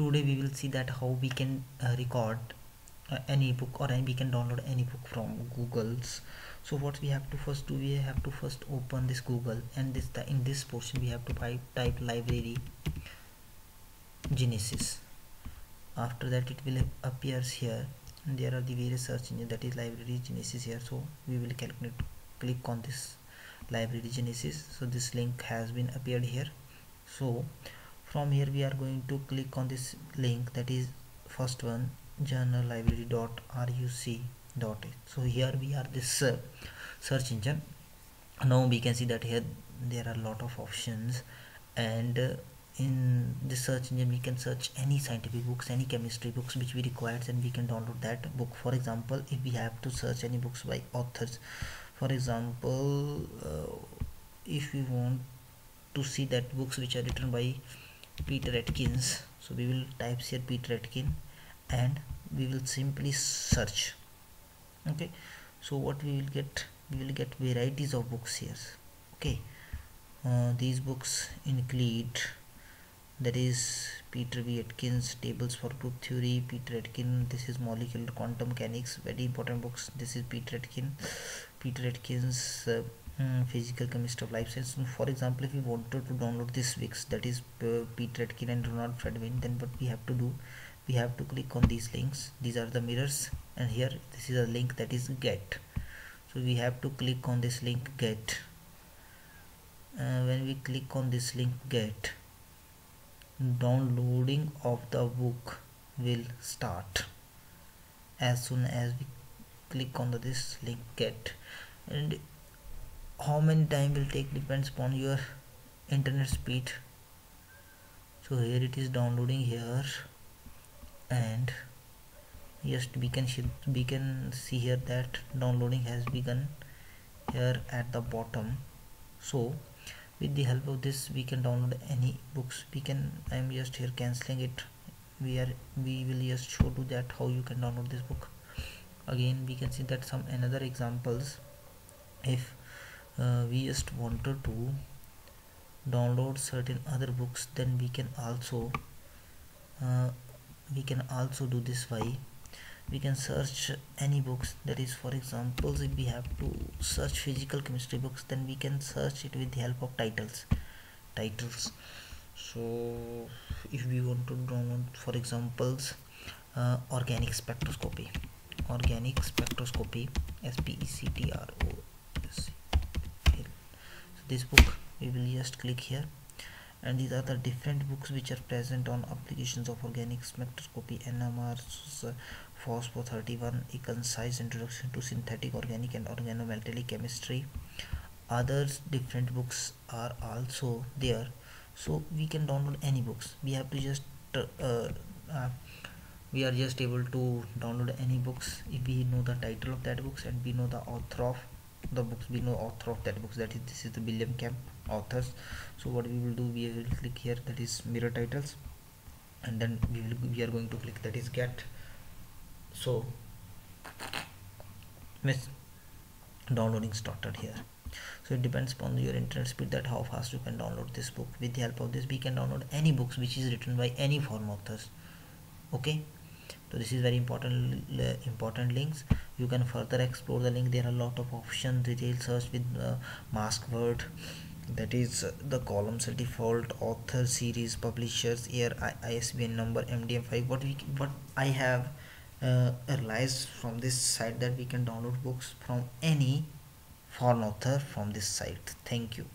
today we will see that how we can uh, record uh, any book or any, we can download any book from google's. So what we have to first do we have to first open this google and this in this portion we have to type, type library genesis. After that it will appears here. And there are the various search engine that is library genesis here. So we will calculate click on this library genesis. So this link has been appeared here. So from here we are going to click on this link that is first one journal library dot ruc dot so here we are this uh, search engine. Now we can see that here there are a lot of options and uh, in the search engine we can search any scientific books any chemistry books which we require and we can download that book. For example if we have to search any books by authors for example uh, if we want to see that books which are written by Peter Atkins. So we will type here Peter Atkins and we will simply search. Okay. So what we will get we will get varieties of books here. Okay. Uh, these books include that is Peter V. Atkins tables for group theory Peter Atkins this is molecular quantum mechanics very important books. This is Peter Atkins Peter Atkins uh, um, physical chemistry of life science. For example if we wanted to download this Wix that is uh, Peter Atkins and Ronald Friedman then what we have to do we have to click on these links. These are the mirrors and here this is a link that is get. So we have to click on this link get. Uh, when we click on this link get downloading of the book will start. As soon as we click on the, this link get. And how many time will take depends upon your internet speed. So here it is downloading here and yes we can see we can see here that downloading has begun here at the bottom. So with the help of this we can download any books. We can i'm just here canceling it. We are we will just show to that how you can download this book. Again we can see that some another examples. If uh, we just wanted to download certain other books then we can also uh, we can also do this by we can search any books. That is for example if we have to search physical chemistry books then we can search it with the help of titles titles. So if we want to download for examples uh, organic spectroscopy. Organic spectroscopy s-p-e-c-t-r-o so this book we will just click here. And these are the different books which are present on applications of organic spectroscopy NMR Phospho 31 a concise introduction to synthetic organic and organometallic chemistry. Others different books are also there. So we can download any books. We have to just uh, uh, we are just able to download any books if we know the title of that books and we know the author of the books we know author of that books that is this is the William Kemp authors. So what we will do we will click here that is mirror titles and then we will we are going to click that is get so miss downloading started here. So it depends upon your internet speed that how fast you can download this book. With the help of this we can download any books which is written by any foreign authors. Okay? So this is very important uh, important links you can further explore the link. There are a lot of options detail search with uh, mask word. That is uh, the columns default author series publishers year ISBN number MDM5 what we what I have uh, realized from this site that we can download books from any foreign author from this site. Thank you